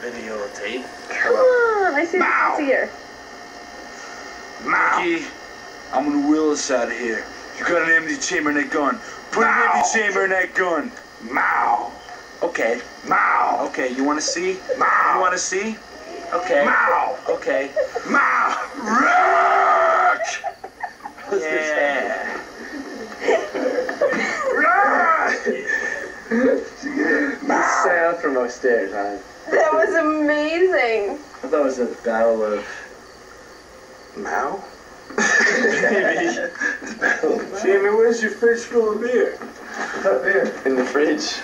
videotape. Come on, I see Bow. it's here. Mao. Mickey, I'm gonna wheel us out of here. You got an empty chamber in that gun. Put an Now. empty chamber in that gun. Mao. Okay, Mao. okay, you wanna see? Mao. You wanna see? Okay. Mao. Okay. Mao. Rock. Yeah. Rock. The sound from upstairs, huh? That was amazing. I thought it was a battle of. Mao. Maybe. Jamie, where's your fridge full of beer? In the fridge.